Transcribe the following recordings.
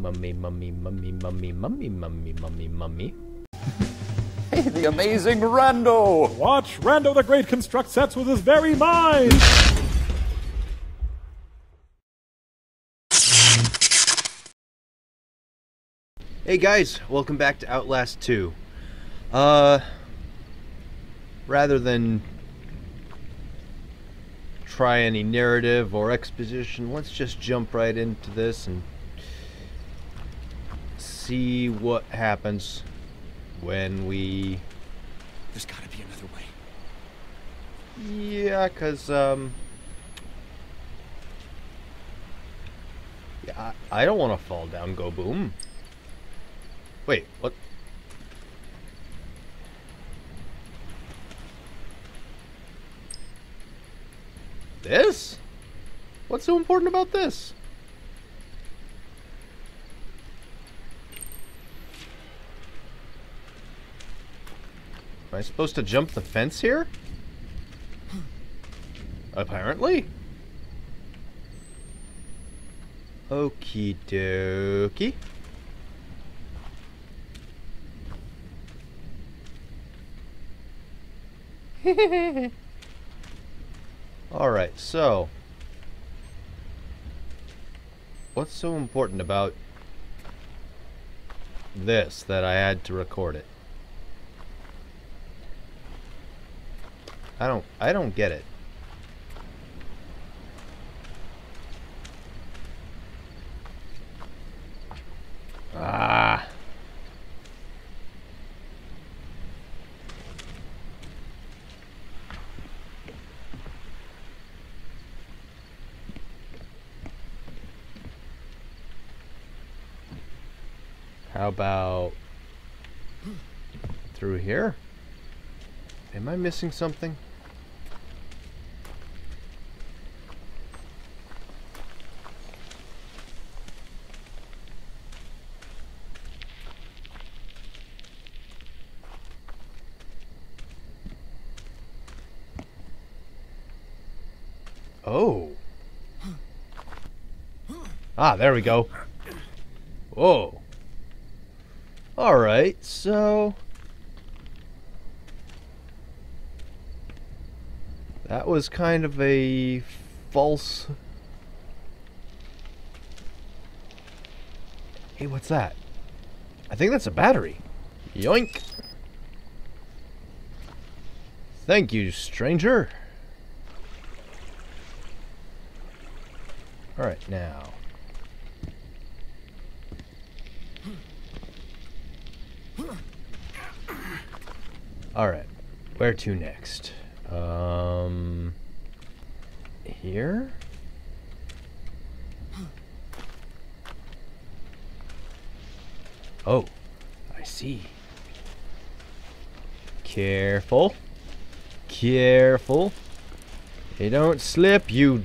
Mummy, mummy, mummy, mummy, mummy, mummy, mummy, mummy. Hey, the amazing Rando! Watch Rando the Great construct sets with his very mind! Hey guys, welcome back to Outlast 2. Uh, rather than try any narrative or exposition, let's just jump right into this and see what happens when we... There's gotta be another way. Yeah, cause, um... Yeah, I, I don't want to fall down, go boom. Wait, what? This? What's so important about this? Am I supposed to jump the fence here? Apparently. Okie dokie. Alright, so. What's so important about this that I had to record it? I don't I don't get it. Ah. How about through here? Am I missing something? Oh. Ah, there we go. Whoa. Alright, so... That was kind of a false... Hey, what's that? I think that's a battery. Yoink! Thank you, stranger. Alright, now... Alright, where to next? Um... Here? Oh, I see. Careful. Careful. You don't slip, you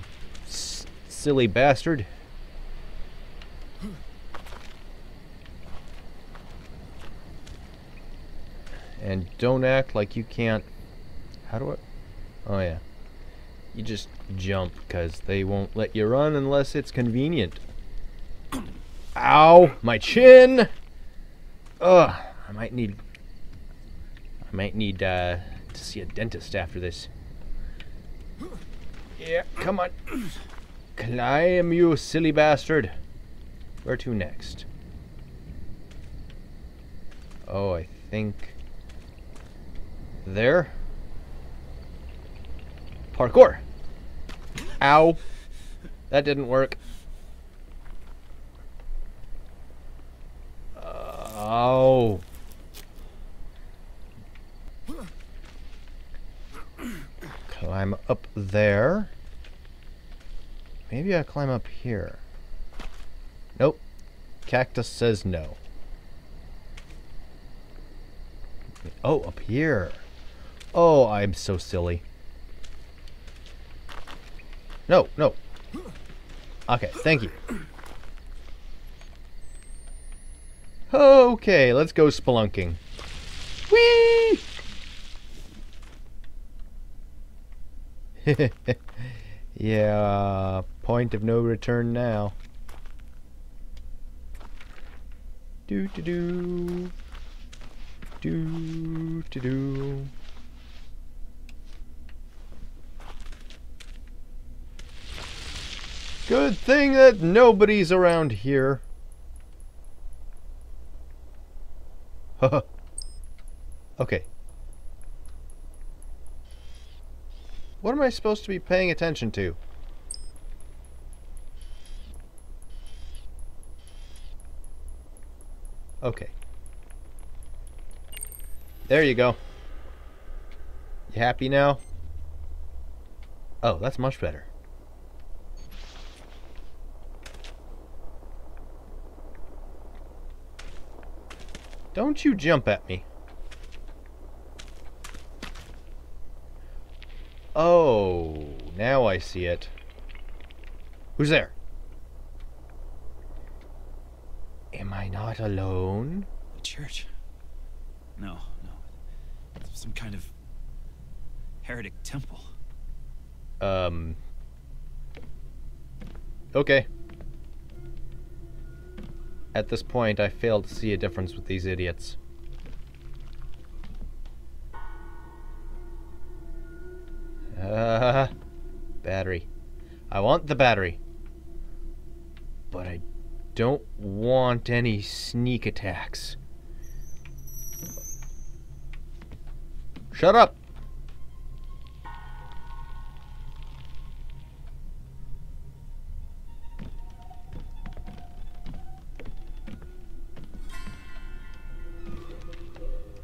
silly bastard. And don't act like you can't... How do I... Oh, yeah. You just jump, because they won't let you run unless it's convenient. Ow! My chin! Ugh! I might need... I might need, uh, to see a dentist after this. Yeah, come on. Climb, you silly bastard. Where to next? Oh, I think... There? Parkour! Ow! That didn't work. Oh. Climb up there. Maybe I climb up here. Nope. Cactus says no. Oh, up here. Oh, I'm so silly. No, no. Okay, thank you. Okay, let's go spelunking. Whee! yeah, point of no return now. Do do do. Do do do. Good thing that nobody's around here. okay. What am I supposed to be paying attention to? Okay. There you go. You happy now? Oh, that's much better. Don't you jump at me. Oh, now I see it. Who's there? Am I not alone? The church? No, no. It's some kind of heretic temple. Um. Okay. At this point, I fail to see a difference with these idiots. Uh, battery. I want the battery. But I don't want any sneak attacks. Shut up!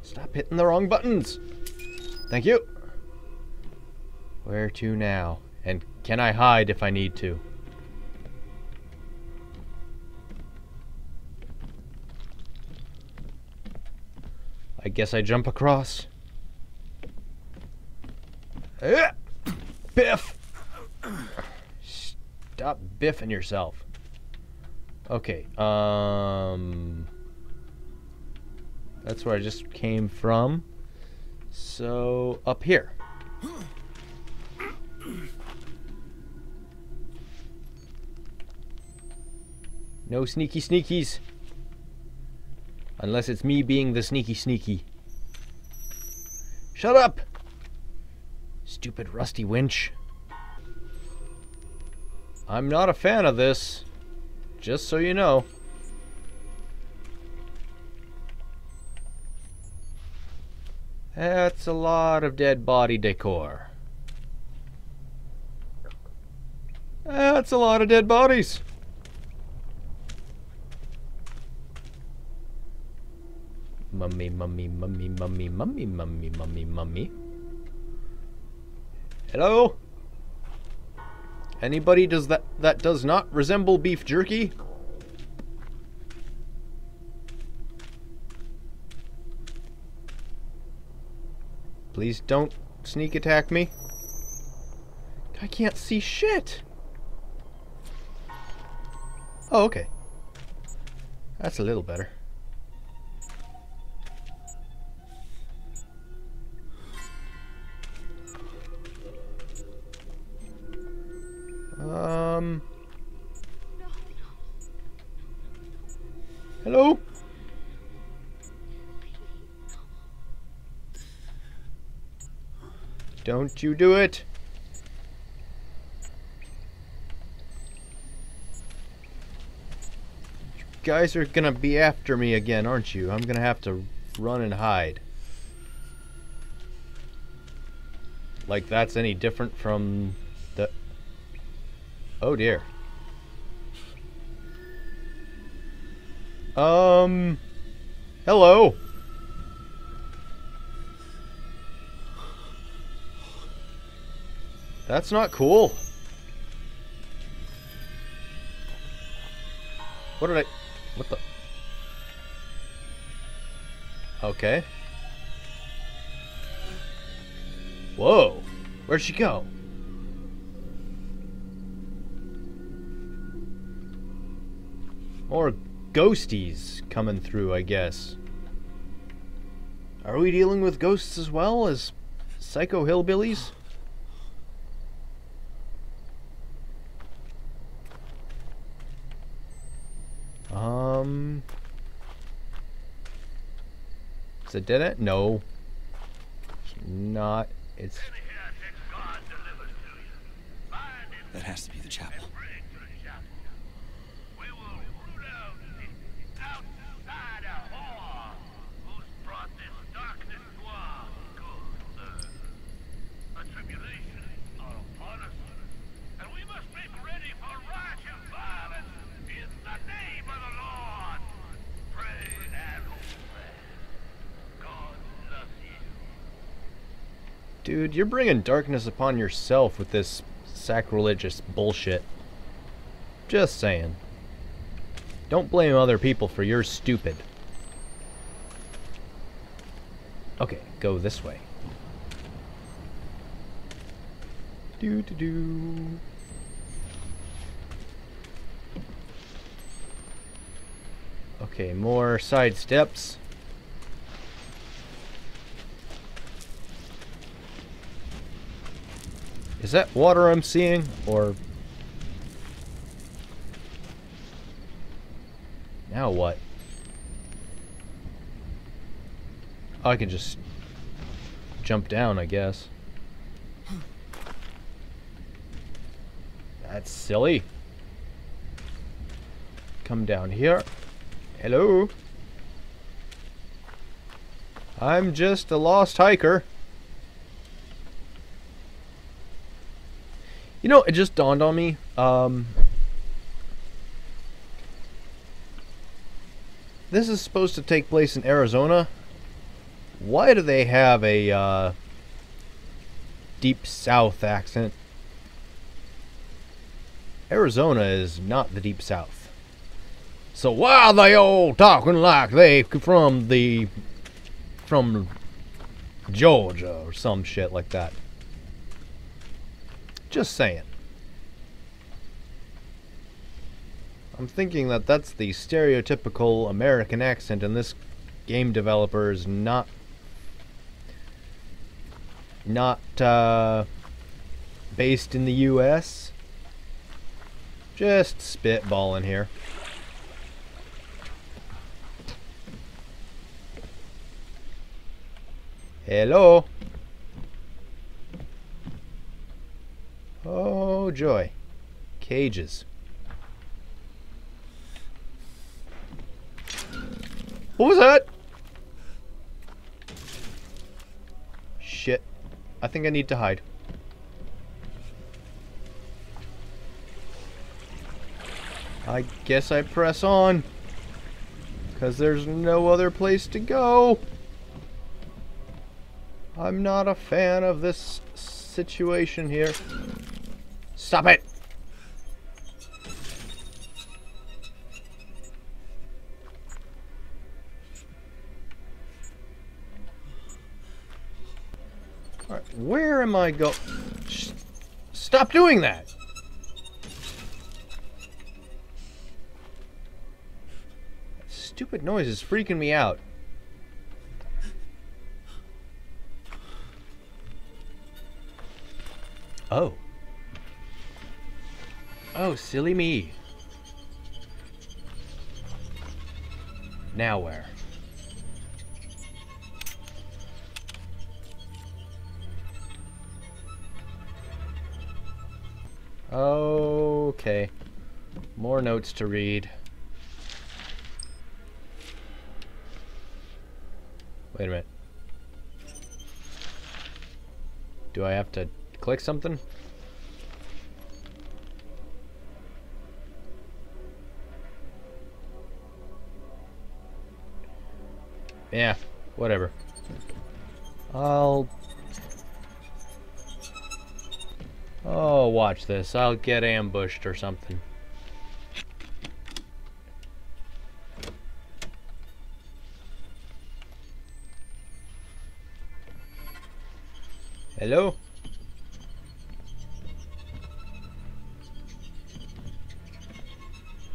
Stop hitting the wrong buttons! Thank you! Where to now? And can I hide if I need to? Guess I jump across. Eh! Biff! Stop biffing yourself. Okay, um... That's where I just came from. So, up here. No sneaky sneakies. Unless it's me being the sneaky sneaky. Shut up! Stupid rusty winch. I'm not a fan of this. Just so you know. That's a lot of dead body decor. That's a lot of dead bodies. Mummy, mummy, mummy, mummy, mummy, mummy, mummy, mummy. Hello? Anybody does that that does not resemble beef jerky? Please don't sneak attack me. I can't see shit. Oh, okay. That's a little better. Um. Hello? Don't you do it. You guys are gonna be after me again, aren't you? I'm gonna have to run and hide. Like that's any different from. Oh dear. Um... Hello? That's not cool. What did I... What the... Okay. Whoa. Where'd she go? More ghosties coming through, I guess. Are we dealing with ghosts as well as psycho hillbillies? Um, Is it dead end? No. Not. It's. That has to be the chapel. Dude, you're bringing darkness upon yourself with this sacrilegious bullshit. Just saying. Don't blame other people for your stupid. Okay, go this way. Do do do. Okay, more side steps. Is that water I'm seeing, or... Now what? I can just jump down, I guess. That's silly. Come down here. Hello? I'm just a lost hiker. You know, it just dawned on me. Um, this is supposed to take place in Arizona. Why do they have a uh, deep south accent? Arizona is not the deep south. So why are they all talking like they from the from Georgia or some shit like that? Just saying. I'm thinking that that's the stereotypical American accent, and this game developer is not not uh, based in the U.S. Just spitballing here. Hello. Joy. Cages. What was that? Shit. I think I need to hide. I guess I press on. Because there's no other place to go. I'm not a fan of this situation here. Stop it! Alright, where am I go- Stop doing that! That stupid noise is freaking me out. Oh. Oh, silly me. Now where? Okay. More notes to read. Wait a minute. Do I have to click something? Yeah, whatever. I'll... Oh, watch this. I'll get ambushed or something. Hello?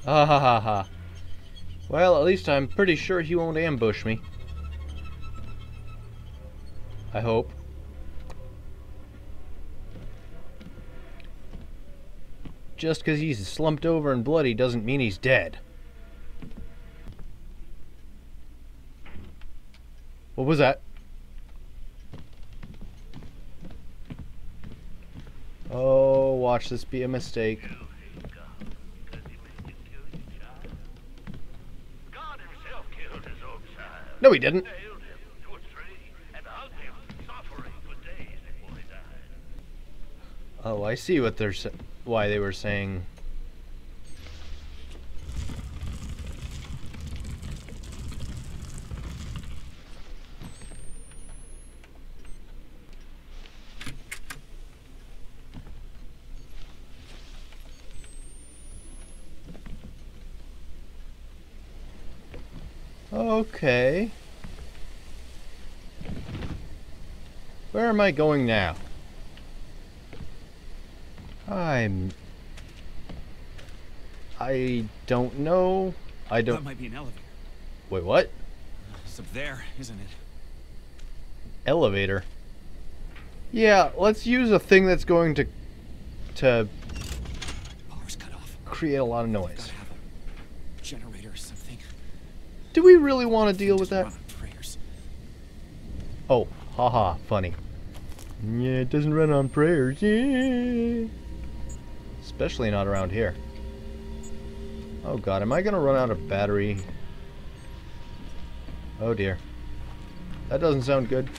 Ah ha ha ha. Well, at least I'm pretty sure he won't ambush me. I hope. Just because he's slumped over and bloody doesn't mean he's dead. What was that? Oh, watch this be a mistake. No, he didn't. Oh, I see what they're why they were saying. Okay. Where am I going now? I'm. I don't know. I don't. That might be an elevator. Wait, what? It's up there, isn't it? Elevator. Yeah, let's use a thing that's going to to Power's cut off. create a lot of noise. Gotta have a generator or something. Do we really want to deal with that? run on prayers. Oh, haha, funny. Yeah, it doesn't run on prayers. Yeah. Especially not around here. Oh god, am I gonna run out of battery? Oh dear. That doesn't sound good.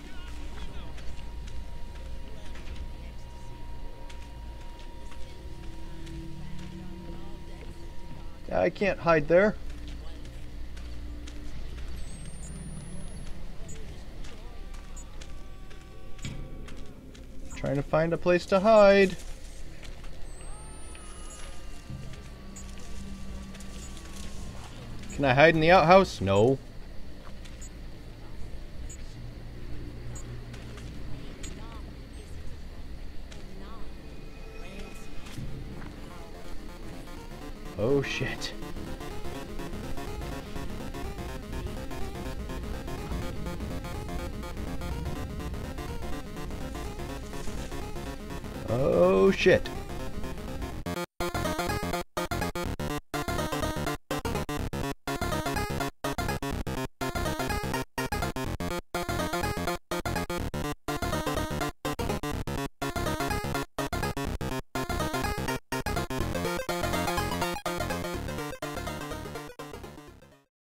I can't hide there. Trying to find a place to hide. Can I hide in the outhouse? No. Oh shit. Oh shit.